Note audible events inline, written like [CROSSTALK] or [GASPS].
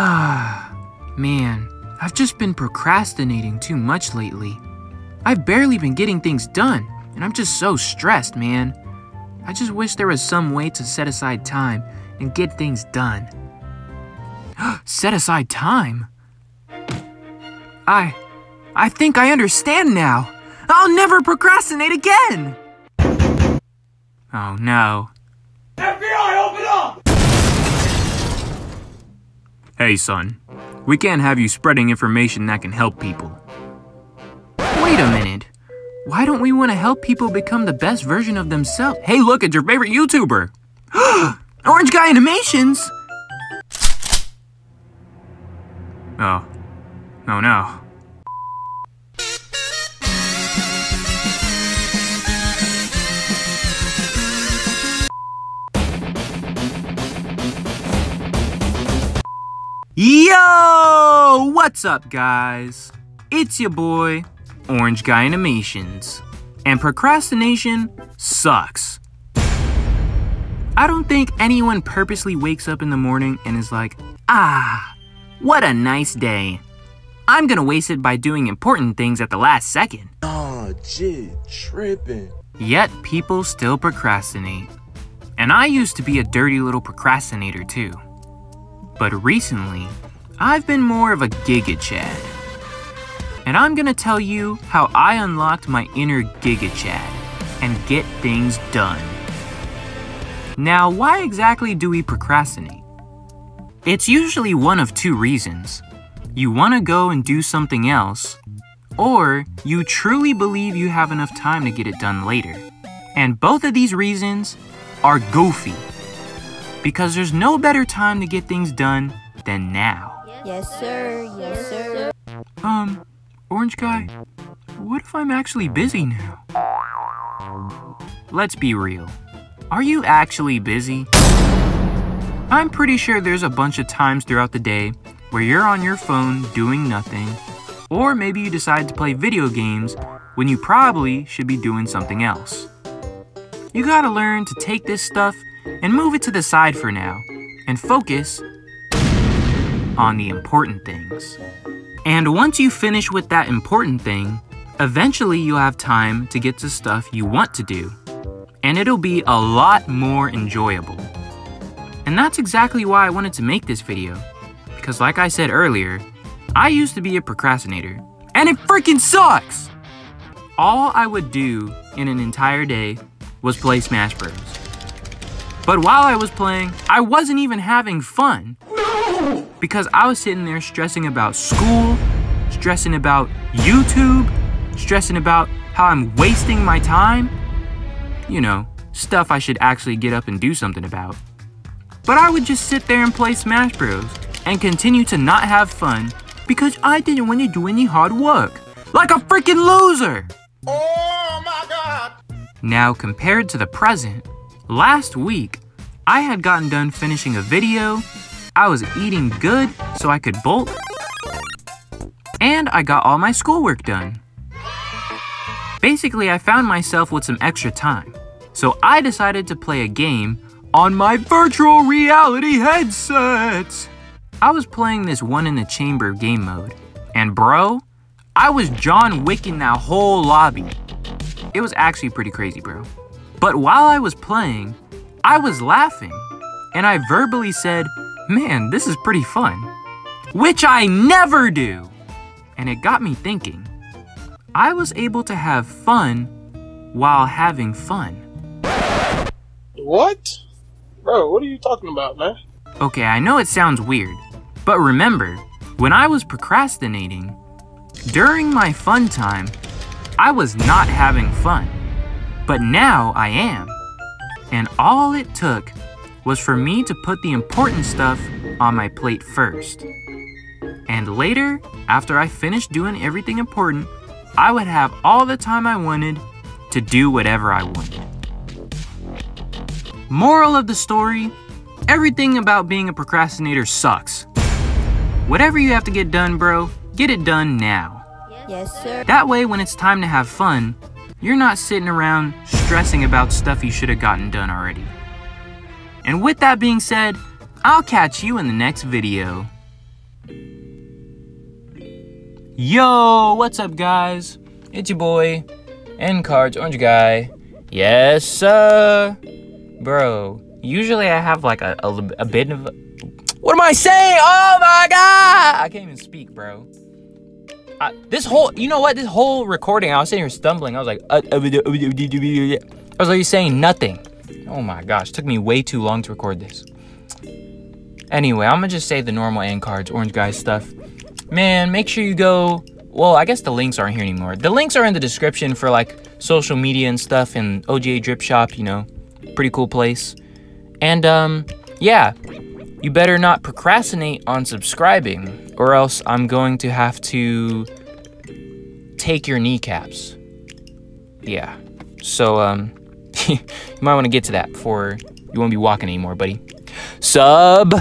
Ah, [SIGHS] man, I've just been procrastinating too much lately. I've barely been getting things done, and I'm just so stressed, man. I just wish there was some way to set aside time and get things done. [GASPS] set aside time? I. I think I understand now. I'll never procrastinate again! Oh no. Hey, son. We can't have you spreading information that can help people. Wait a minute. Why don't we want to help people become the best version of themselves? Hey, look, it's your favorite YouTuber! [GASPS] Orange Guy Animations! Oh. Oh no. Yo! What's up, guys? It's your boy, Orange Guy Animations. And procrastination sucks. I don't think anyone purposely wakes up in the morning and is like, ah, what a nice day. I'm gonna waste it by doing important things at the last second. Nah, jit, tripping. Yet people still procrastinate. And I used to be a dirty little procrastinator too. But recently, I've been more of a Giga Chad. And I'm gonna tell you how I unlocked my inner Giga Chad and get things done. Now, why exactly do we procrastinate? It's usually one of two reasons. You wanna go and do something else, or you truly believe you have enough time to get it done later. And both of these reasons are goofy because there's no better time to get things done than now. Yes, sir. Yes, sir. Um, Orange Guy, what if I'm actually busy now? Let's be real. Are you actually busy? I'm pretty sure there's a bunch of times throughout the day where you're on your phone doing nothing, or maybe you decide to play video games when you probably should be doing something else. You gotta learn to take this stuff and move it to the side for now and focus on the important things. And once you finish with that important thing, eventually you'll have time to get to stuff you want to do. And it'll be a lot more enjoyable. And that's exactly why I wanted to make this video. Because like I said earlier, I used to be a procrastinator. And it freaking sucks! All I would do in an entire day was play Smash Bros. But while I was playing, I wasn't even having fun. No! Because I was sitting there stressing about school, stressing about YouTube, stressing about how I'm wasting my time. You know, stuff I should actually get up and do something about. But I would just sit there and play Smash Bros. and continue to not have fun because I didn't want to do any hard work. Like a freaking loser! Oh my god! Now, compared to the present, Last week, I had gotten done finishing a video, I was eating good so I could bolt, and I got all my schoolwork done. Basically, I found myself with some extra time, so I decided to play a game on my virtual reality headset. I was playing this one in the chamber game mode, and bro, I was John Wicking that whole lobby. It was actually pretty crazy, bro. But while I was playing, I was laughing, and I verbally said, Man, this is pretty fun. Which I never do! And it got me thinking. I was able to have fun while having fun. What? Bro, what are you talking about, man? Okay, I know it sounds weird, but remember, when I was procrastinating, during my fun time, I was not having fun. But now I am. And all it took was for me to put the important stuff on my plate first. And later, after I finished doing everything important, I would have all the time I wanted to do whatever I wanted. Moral of the story everything about being a procrastinator sucks. Whatever you have to get done, bro, get it done now. Yes, sir. That way, when it's time to have fun, you're not sitting around stressing about stuff you should have gotten done already. And with that being said, I'll catch you in the next video. Yo, what's up guys? It's your boy, End Cards Orange Guy. Yes, sir. Bro, usually I have like a, a, a bit of... What am I saying? Oh my god! I can't even speak, bro. I, this whole, you know what? This whole recording, I was sitting here stumbling. I was like, uh, uh, I was like saying nothing. Oh my gosh, took me way too long to record this. Anyway, I'm gonna just say the normal end cards, orange guy stuff. Man, make sure you go. Well, I guess the links aren't here anymore. The links are in the description for like social media and stuff and OGA Drip Shop, you know, pretty cool place. And um, yeah, you better not procrastinate on subscribing, or else I'm going to have to take your kneecaps. Yeah. So, um, [LAUGHS] you might want to get to that before you won't be walking anymore, buddy. Subscribe!